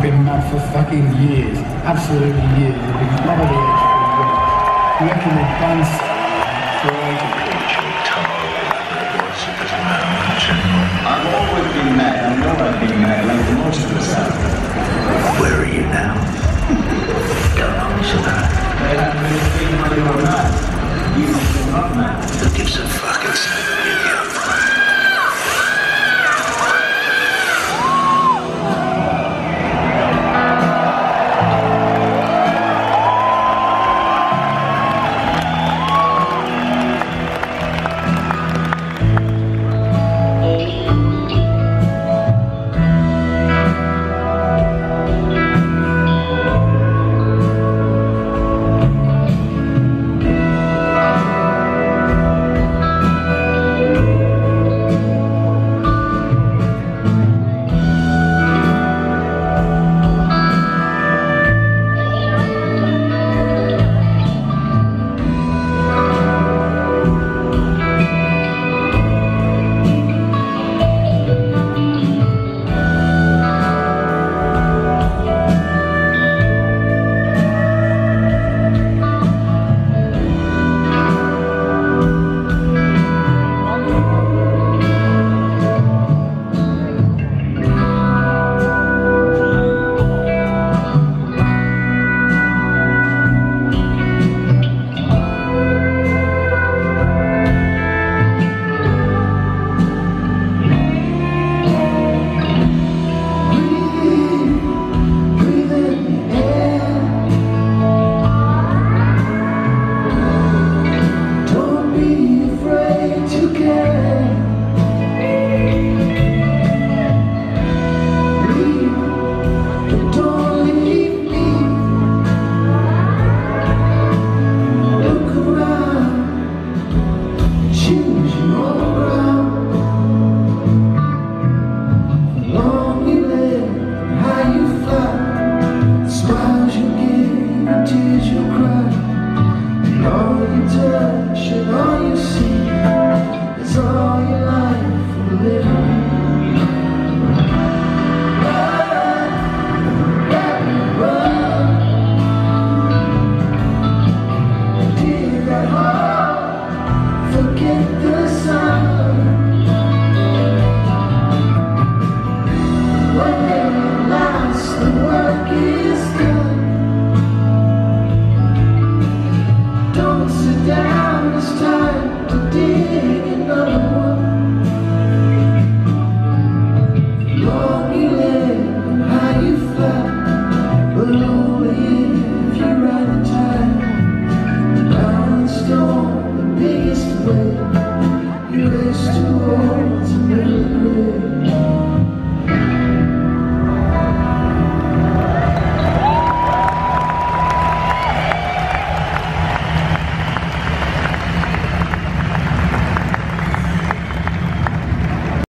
for fucking years. Absolutely years. I've been probably working with guns for I've always been mad. I know I've been mad like most of us have. Where are you now? Don't answer that. I haven't been thinking whether you're mad. You think you're not mad. Who gives a fuck? It's all you touch and all you see.